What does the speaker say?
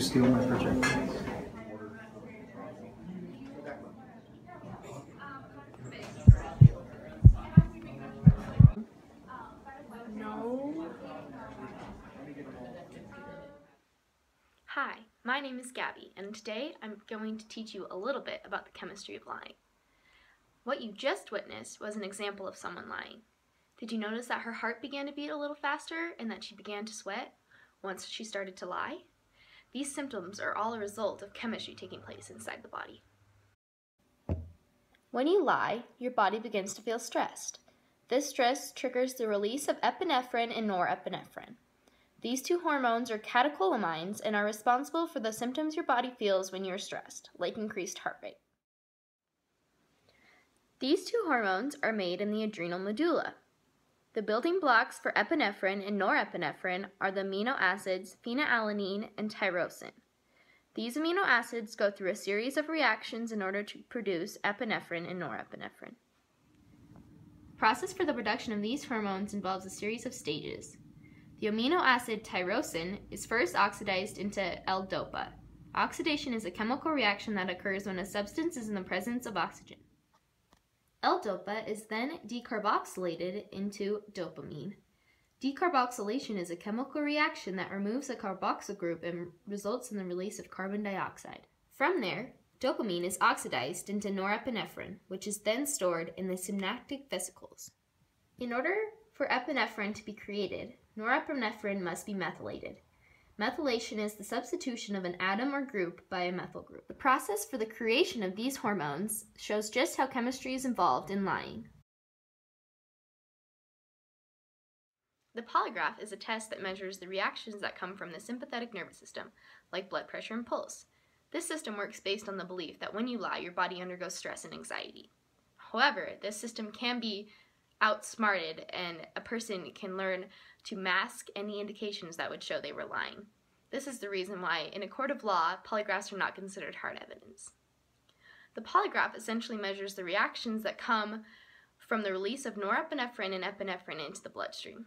steal my projectiles. No. Hi, my name is Gabi, and today I'm going to teach you a little bit about the chemistry of lying. What you just witnessed was an example of someone lying. Did you notice that her heart began to beat a little faster and that she began to sweat once she started to lie? These symptoms are all a result of chemistry taking place inside the body. When you lie, your body begins to feel stressed. This stress triggers the release of epinephrine and norepinephrine. These two hormones are catecholamines and are responsible for the symptoms your body feels when you're stressed, like increased heart rate. These two hormones are made in the adrenal medulla. The building blocks for epinephrine and norepinephrine are the amino acids phenylalanine and tyrosine. These amino acids go through a series of reactions in order to produce epinephrine and norepinephrine. The process for the production of these hormones involves a series of stages. The amino acid tyrosine is first oxidized into L-DOPA. Oxidation is a chemical reaction that occurs when a substance is in the presence of oxygen. L-DOPA is then decarboxylated into dopamine. Decarboxylation is a chemical reaction that removes a carboxyl group and results in the release of carbon dioxide. From there, dopamine is oxidized into norepinephrine, which is then stored in the synaptic vesicles. In order for epinephrine to be created, norepinephrine must be methylated. Methylation is the substitution of an atom or group by a methyl group. The process for the creation of these hormones shows just how chemistry is involved in lying. The polygraph is a test that measures the reactions that come from the sympathetic nervous system, like blood pressure and pulse. This system works based on the belief that when you lie, your body undergoes stress and anxiety. However, this system can be outsmarted and a person can learn to mask any indications that would show they were lying. This is the reason why, in a court of law, polygraphs are not considered hard evidence. The polygraph essentially measures the reactions that come from the release of norepinephrine and epinephrine into the bloodstream.